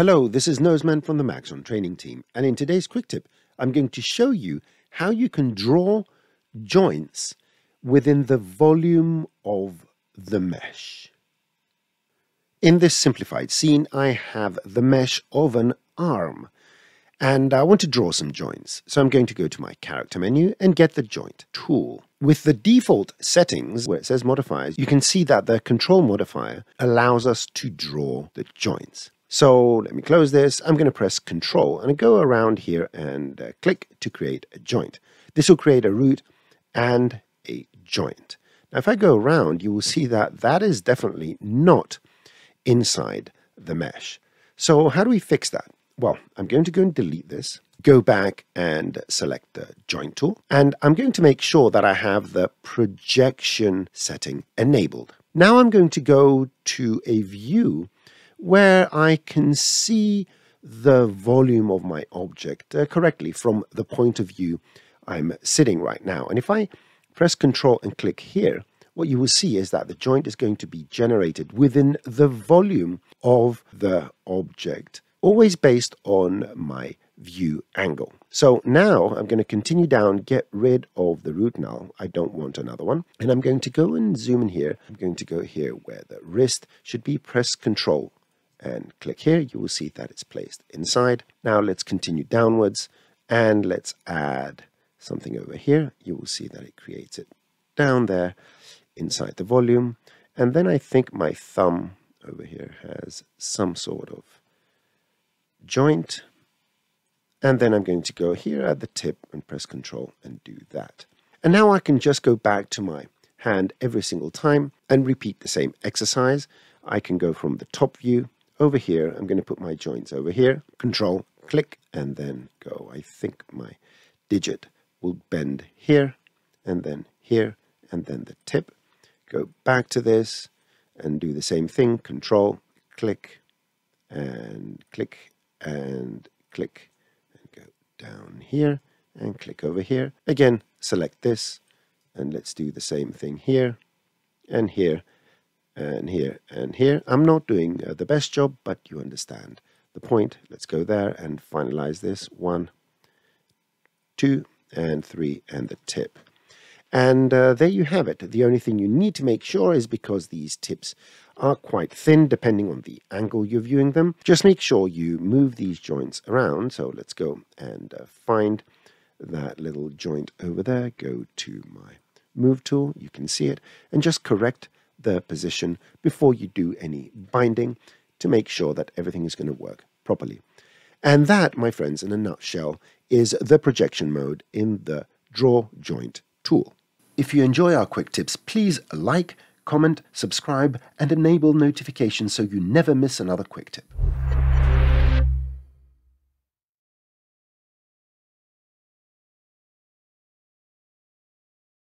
Hello, this is Noseman from the Maxon training team, and in today's quick tip, I'm going to show you how you can draw joints within the volume of the mesh. In this simplified scene, I have the mesh of an arm, and I want to draw some joints. So I'm going to go to my character menu and get the joint tool. With the default settings, where it says modifiers, you can see that the control modifier allows us to draw the joints. So let me close this. I'm going to press Control and go around here and uh, click to create a joint. This will create a root and a joint. Now, if I go around, you will see that that is definitely not inside the mesh. So how do we fix that? Well, I'm going to go and delete this, go back and select the joint tool, and I'm going to make sure that I have the projection setting enabled. Now I'm going to go to a view where I can see the volume of my object uh, correctly from the point of view I'm sitting right now. And if I press Control and click here, what you will see is that the joint is going to be generated within the volume of the object, always based on my view angle. So now I'm going to continue down, get rid of the root null. I don't want another one. And I'm going to go and zoom in here. I'm going to go here where the wrist should be, press Control and click here, you will see that it's placed inside. Now let's continue downwards and let's add something over here. You will see that it creates it down there inside the volume. And then I think my thumb over here has some sort of joint. And then I'm going to go here at the tip and press control and do that. And now I can just go back to my hand every single time and repeat the same exercise. I can go from the top view over here, I'm going to put my joints over here, control, click, and then go. I think my digit will bend here, and then here, and then the tip. Go back to this, and do the same thing, control, click, and click, and click, and go down here, and click over here. Again, select this, and let's do the same thing here, and here, and here and here. I'm not doing uh, the best job, but you understand the point. Let's go there and finalize this. One, two, and three, and the tip. And uh, there you have it. The only thing you need to make sure is because these tips are quite thin depending on the angle you're viewing them. Just make sure you move these joints around. So let's go and uh, find that little joint over there. Go to my move tool. You can see it. And just correct the position before you do any binding to make sure that everything is going to work properly. And that, my friends, in a nutshell, is the projection mode in the Draw Joint tool. If you enjoy our quick tips, please like, comment, subscribe, and enable notifications so you never miss another quick tip.